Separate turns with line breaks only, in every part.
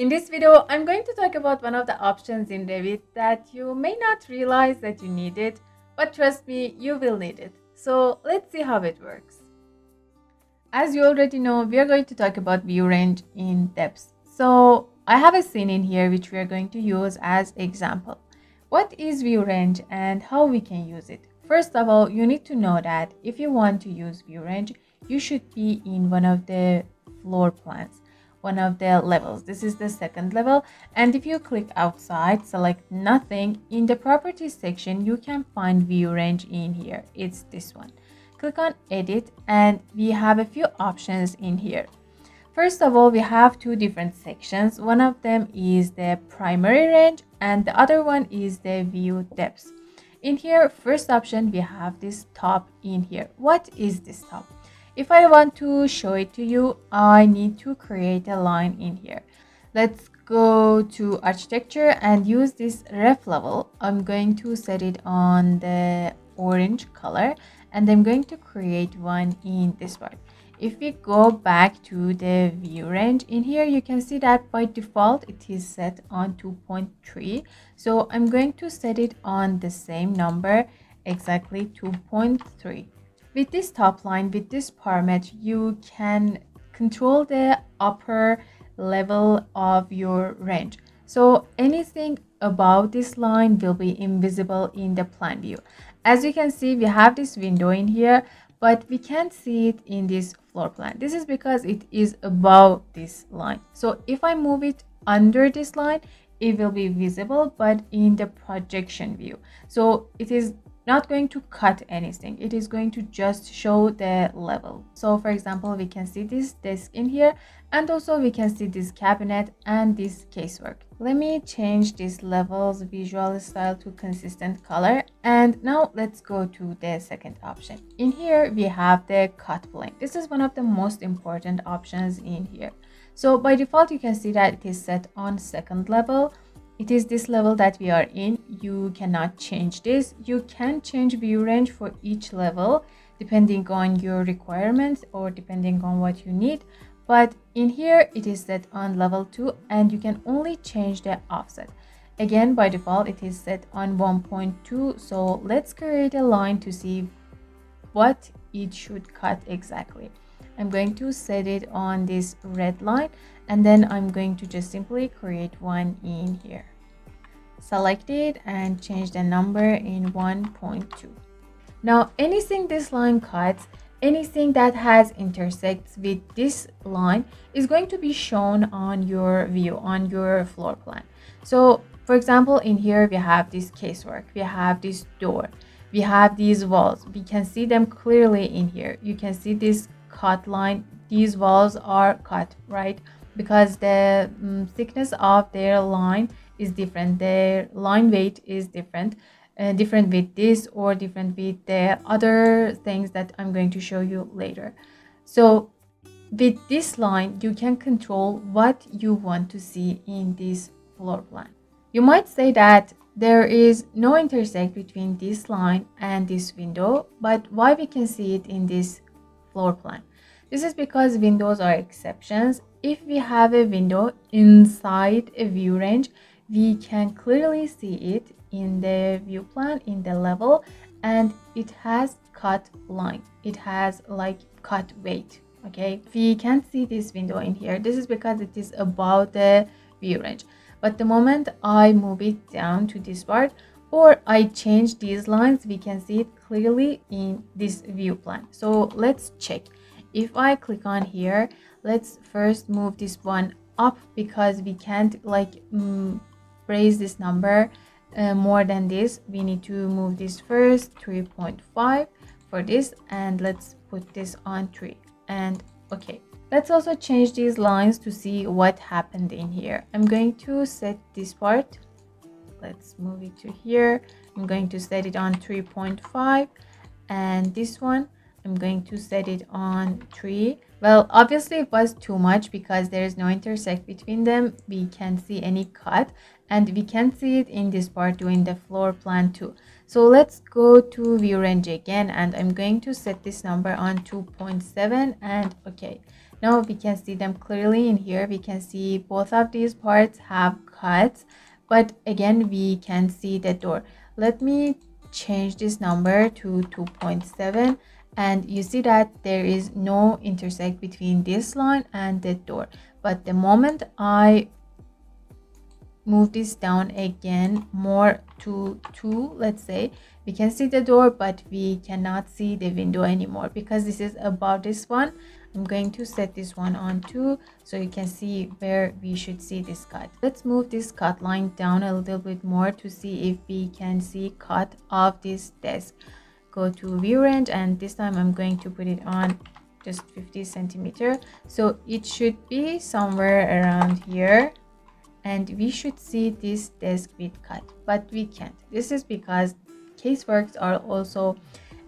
In this video, I'm going to talk about one of the options in Revit that you may not realize that you need it, but trust me, you will need it. So let's see how it works. As you already know, we are going to talk about view range in depth. So I have a scene in here which we are going to use as example. What is view range and how we can use it? First of all, you need to know that if you want to use view range, you should be in one of the floor plans one of the levels. This is the second level. And if you click outside select nothing in the properties section you can find view range in here. It's this one. Click on edit and we have a few options in here. First of all we have two different sections. One of them is the primary range and the other one is the view depth. In here first option we have this top in here. What is this top if I want to show it to you, I need to create a line in here. Let's go to architecture and use this ref level. I'm going to set it on the orange color and I'm going to create one in this part. If we go back to the view range in here, you can see that by default it is set on 2.3. So I'm going to set it on the same number, exactly 2.3 with this top line with this parameter you can control the upper level of your range. So anything above this line will be invisible in the plan view. As you can see we have this window in here but we can't see it in this floor plan. This is because it is above this line. So if i move it under this line it will be visible but in the projection view. So it is not going to cut anything. It is going to just show the level. So for example we can see this desk in here and also we can see this cabinet and this casework. Let me change this levels visual style to consistent color. And now let's go to the second option. In here we have the cut plane. This is one of the most important options in here. So by default you can see that it is set on second level it is this level that we are in. You cannot change this. You can change view range for each level depending on your requirements or depending on what you need. But in here it is set on level 2 and you can only change the offset. Again by default it is set on 1.2 so let's create a line to see what it should cut exactly. I'm going to set it on this red line and then i'm going to just simply create one in here select it and change the number in 1.2 now anything this line cuts anything that has intersects with this line is going to be shown on your view on your floor plan. So for example in here we have this casework we have this door we have these walls. We can see them clearly in here. You can see this cut line. These walls are cut right? Because the um, thickness of their line is different their line weight is different uh, different with this or different with the other things that i'm going to show you later. So with this line you can control what you want to see in this floor plan. You might say that there is no intersect between this line and this window but why we can see it in this floor plan? This is because windows are exceptions. If we have a window inside a view range we can clearly see it in the view plan in the level and it has cut line. It has like cut weight okay? We can't see this window in here. This is because it is above the view range. But the moment i move it down to this part or i change these lines we can see it clearly in this view plan. So let's check. If i click on here let's first move this one up because we can't like mm, raise this number uh, more than this we need to move this first 3.5 for this and let's put this on 3 and okay let's also change these lines to see what happened in here. I'm going to set this part. Let's move it to here. I'm going to set it on 3.5 and this one i'm going to set it on 3 well, obviously it was too much because there is no intersect between them. We can't see any cut and we can see it in this part doing the floor plan too. So let's go to view range again and I'm going to set this number on 2.7 and okay. now we can see them clearly in here we can see both of these parts have cuts but again we can see the door let me change this number to 2.7 and you see that there is no intersect between this line and the door. But the moment i move this down again more to 2 let's say we can see the door but we cannot see the window anymore. Because this is above this one i'm going to set this one on 2 so you can see where we should see this cut. Let's move this cut line down a little bit more to see if we can see cut of this desk go to view range and this time i'm going to put it on just 50 centimeter. So it should be somewhere around here and we should see this desk width cut but we can't. This is because caseworks are also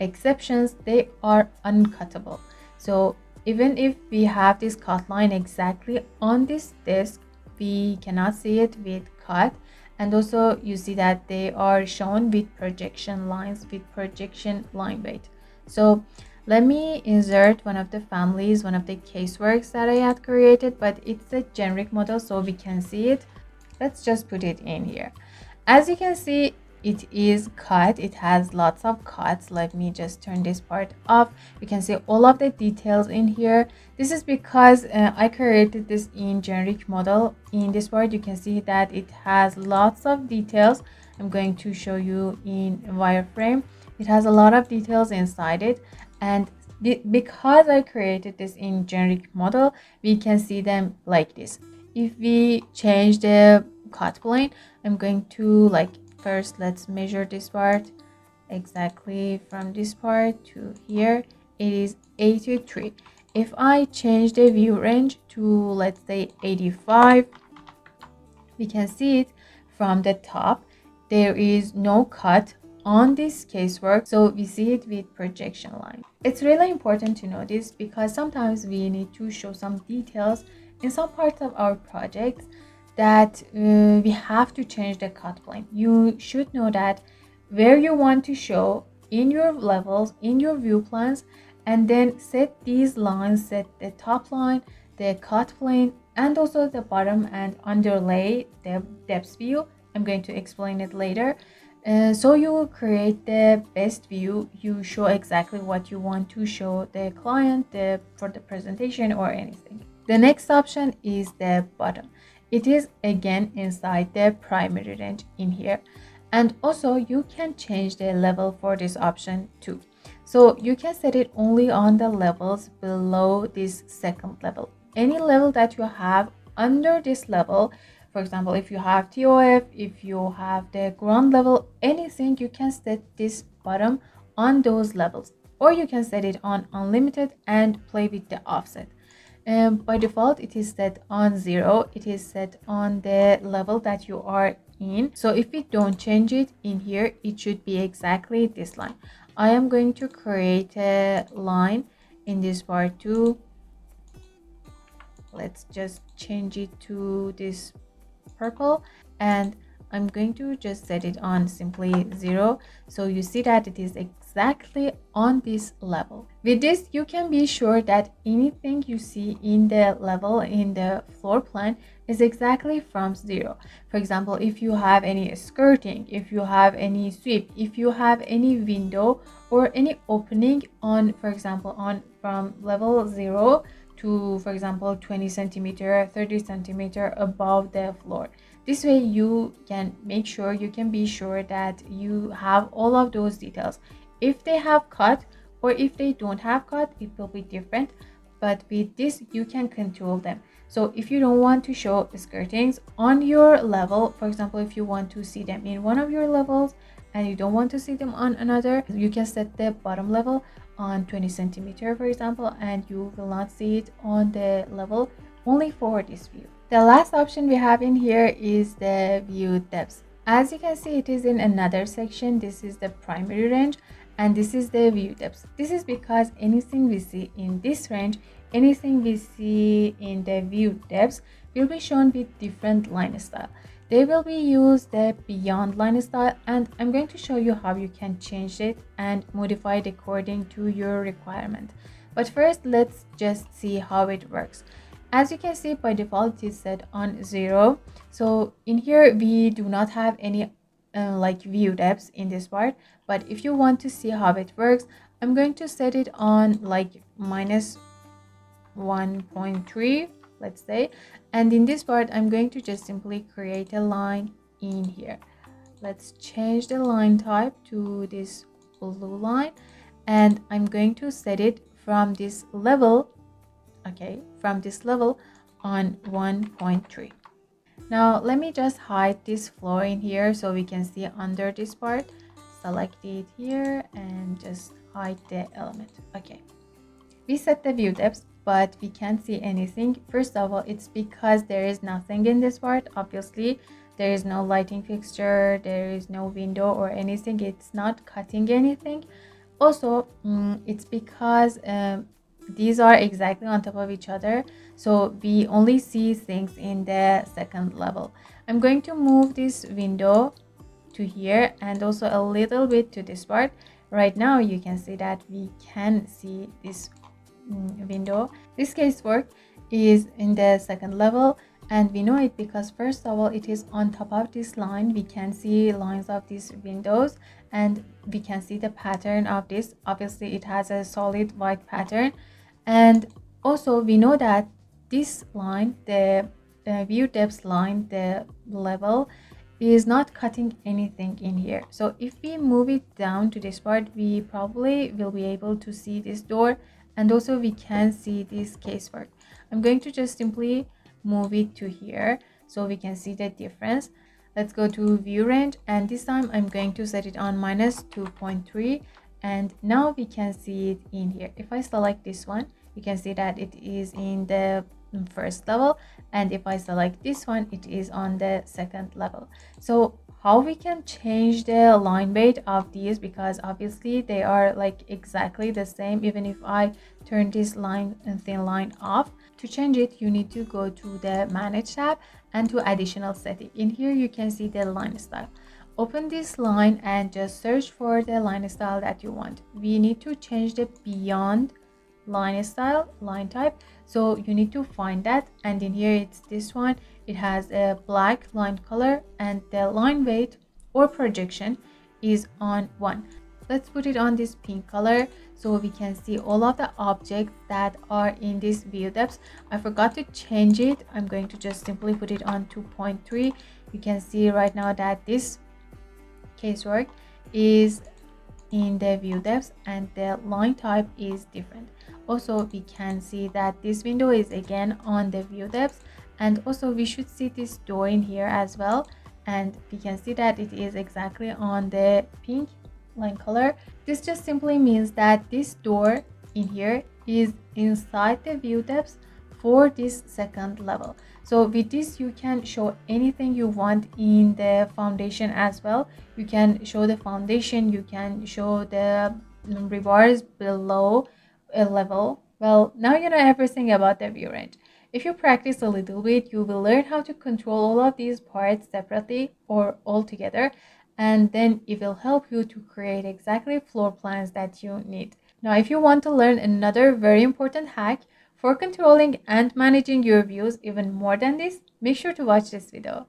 exceptions. They are uncuttable. So even if we have this cut line exactly on this desk we cannot see it with cut and also you see that they are shown with projection lines with projection line weight so let me insert one of the families, one of the caseworks that I had created, but it's a generic model so we can see it. Let's just put it in here. As you can see, it is cut. It has lots of cuts. Let me just turn this part off. You can see all of the details in here. This is because uh, I created this in generic model. In this part, you can see that it has lots of details. I'm going to show you in wireframe. It has a lot of details inside it and because I created this in generic model we can see them like this if we change the cut plane I'm going to like first let's measure this part exactly from this part to here. It is 83 if I change the view range to let's say 85 we can see it from the top. There is no cut on this casework so we see it with projection line. It's really important to know this because sometimes we need to show some details in some parts of our projects that uh, we have to change the cut plane you should know that where you want to show in your levels in your view plans and then set these lines set the top line the cut plane and also the bottom and underlay the depth view. I'm going to explain it later. Uh, so you will create the best view. You show exactly what you want to show the client the, for the presentation or anything. The next option is the bottom it is again inside the primary range in here. And also you can change the level for this option too. So you can set it only on the levels below this second level. Any level that you have under this level for example if you have tof if you have the ground level anything you can set this bottom on those levels. Or you can set it on unlimited and play with the offset um, by default it is set on zero. It is set on the level that you are in. So if we don't change it in here it should be exactly this line. I am going to create a line in this part too let's just change it to this purple. And I'm going to just set it on simply zero. So you see that it is exactly on this level. With this you can be sure that anything you see in the level in the floor plan is exactly from zero. For example if you have any skirting if you have any sweep if you have any window or any opening on for example on from level zero to for example 20 centimeter 30 centimeter above the floor. This way you can make sure you can be sure that you have all of those details if they have cut or if they don't have cut it will be different but with this you can control them. So if you don't want to show skirtings on your level for example if you want to see them in one of your levels and you don't want to see them on another you can set the bottom level on 20 centimeter for example and you will not see it on the level only for this view. The last option we have in here is the view depth. As you can see it is in another section. This is the primary range and this is the view depth this is because anything we see in this range anything we see in the view depth will be shown with different line style they will be used the beyond line style and I'm going to show you how you can change it and modify it according to your requirement. But first, let's just see how it works. As you can see, by default, it is set on zero. So in here, we do not have any uh, like view depths in this part. But if you want to see how it works, I'm going to set it on like minus 1.3, let's say. And in this part, I'm going to just simply create a line in here. Let's change the line type to this blue line and I'm going to set it from this level okay from this level on 1.3 now let me just hide this floor in here so we can see under this part select it here and just hide the element. Okay. We set the view depth but we can't see anything. First of all it's because there is nothing in this part obviously. There is no lighting fixture there is no window or anything. It's not cutting anything. Also um, it's because um, these are exactly on top of each other so we only see things in the second level. I'm going to move this window to here and also a little bit to this part. Right now you can see that we can see this um, window. This casework is in the second level and we know it because first of all it is on top of this line. We can see lines of these windows and we can see the pattern of this. Obviously it has a solid white pattern. And also we know that this line the uh, view depth line the level is not cutting anything in here. So if we move it down to this part we probably will be able to see this door and also we can see this casework i'm going to just simply move it to here so we can see the difference. Let's go to view range and this time i'm going to set it on minus 2.3 and now we can see it in here. If i select this one you can see that it is in the first level and if i select this one it is on the second level so how we can change the line weight of these because obviously they are like exactly the same even if i turn this line and thin line off to change it, you need to go to the Manage tab and to Additional Setting. In here, you can see the line style. Open this line and just search for the line style that you want. We need to change the Beyond line style, line type. So you need to find that. And in here, it's this one. It has a black line color and the line weight or projection is on 1 let's put it on this pink color so we can see all of the objects that are in this view depth i forgot to change it i'm going to just simply put it on 2.3 you can see right now that this casework is in the view depth and the line type is different also we can see that this window is again on the view depth and also we should see this door in here as well and we can see that it is exactly on the pink line color. This just simply means that this door in here is inside the view depth for this second level. So with this, you can show anything you want in the foundation as well. You can show the foundation, you can show the rebars below level. Well, now you know everything about the view range. If you practice a little bit, you will learn how to control all of these parts separately or all together and then it will help you to create exactly floor plans that you need. Now, if you want to learn another very important hack for controlling and managing your views even more than this, make sure to watch this video.